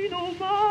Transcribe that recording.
vicino mai